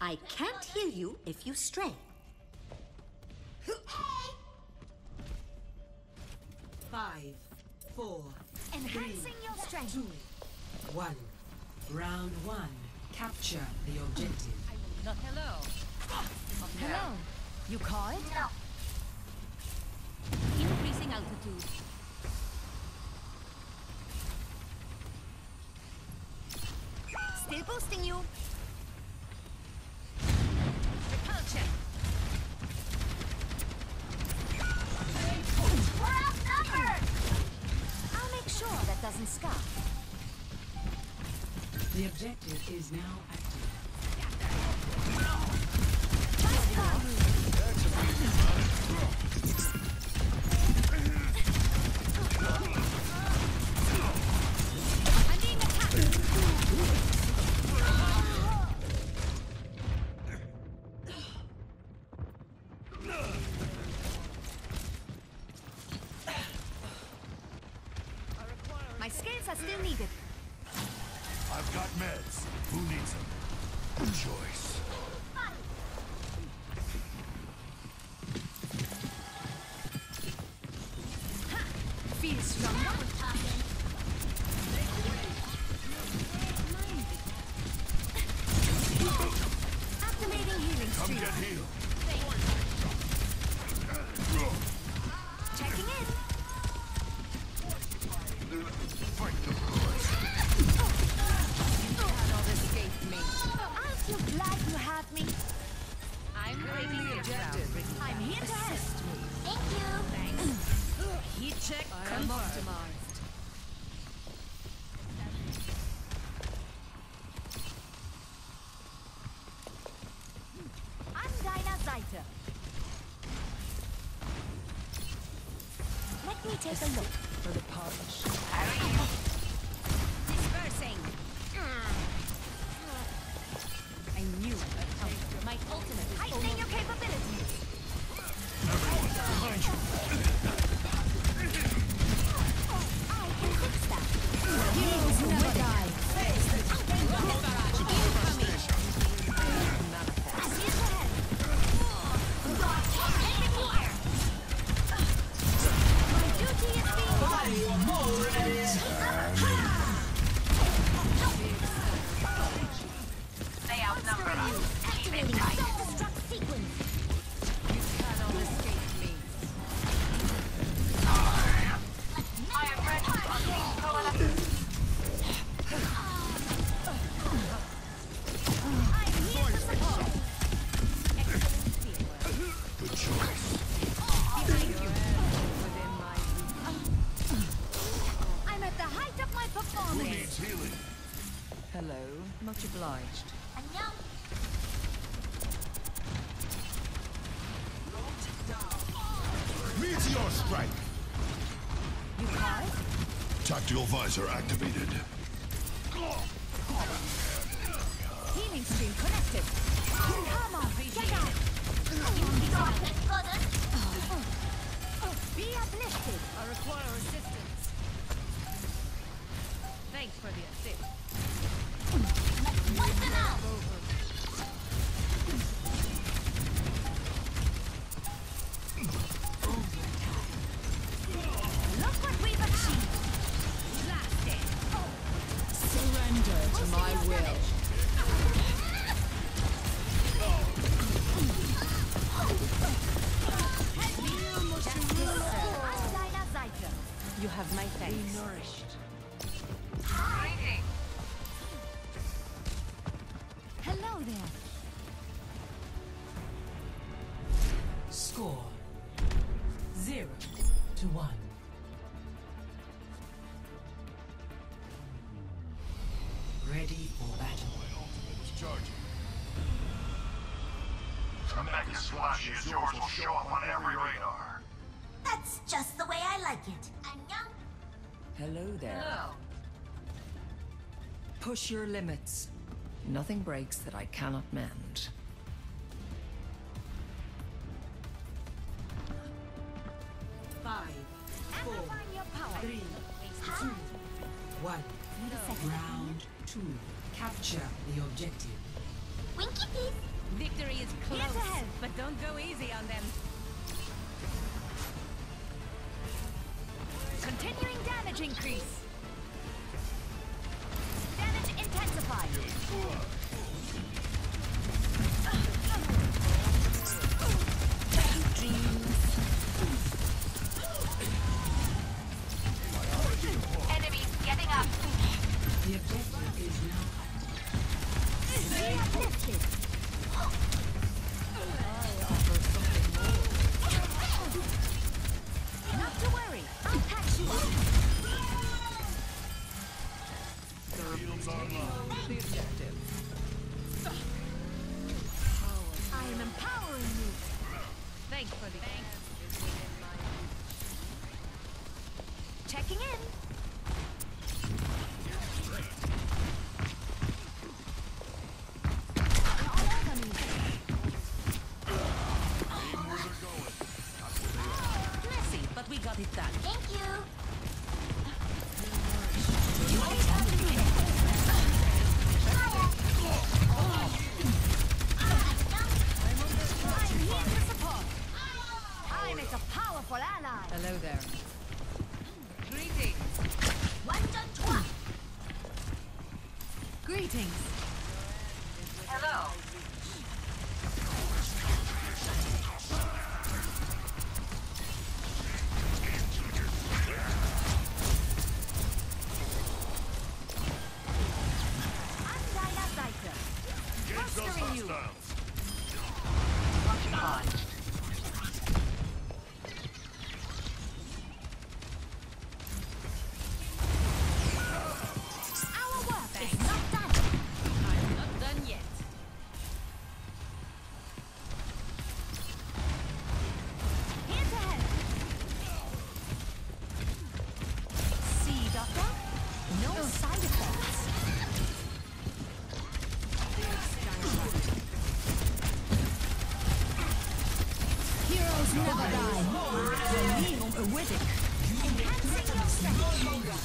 I can't heal you if you stray. Five, four, Enhancing your strength. two, one. Round one. Capture the objective. Not Hello. Hello. You called? Increasing altitude. Still boosting you. Doesn't. The objective is now active. Skills are still needed. I've got meds. Who needs them? Good choice. Feel stronger. Activating healing Come stream. get healed. Take a look. For the polish. Height Who needs healing? Hello. Much obliged. 안녕. Meteor strike. You called? Tactical visor activated. Healing stream connected. Come on, get out. Be uplifted. I require assistance. To my will. I'm Dinah Zeiter. You have my thanks. Nourished. Hello there. Score. Zero to one. Ready for battle. My ultimate is charging. The Mega Slash is yours will show up on every radar. That's just the way I like it. 안녕. Hello there. Hello. Push your limits. Nothing breaks that I cannot mend. Five, four, Amplifying your power. three, two, one. Need a second. Round two. Capture the objective. Winky peace. is close. to. But don't go easy on them. Continuing damage increase. The objective. I am empowering you. Thanks for the Checking in. Messy, but we got it done. Thank you. I'm I make a powerful ally. Hello there. Greetings. Greetings. Hello. Heroes never die. Relieving awaiting. Enhancing your strength.